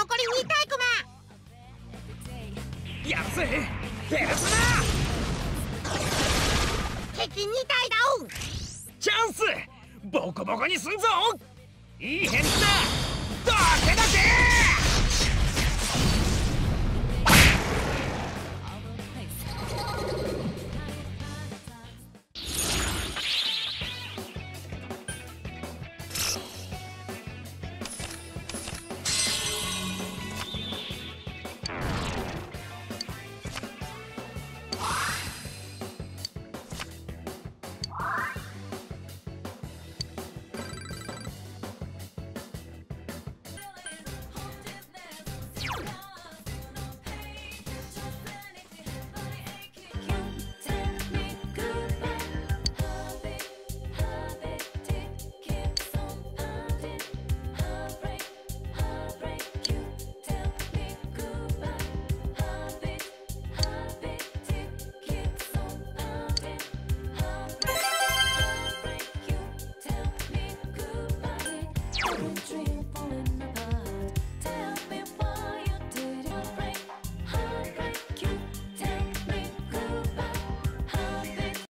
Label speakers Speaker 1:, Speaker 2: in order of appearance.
Speaker 1: 残り2体
Speaker 2: コマ。やるぜ。ペルソ
Speaker 1: ナ敵2体ダウン。
Speaker 2: チャンス。ボコボコにすんぞ。いい返事だ Dream.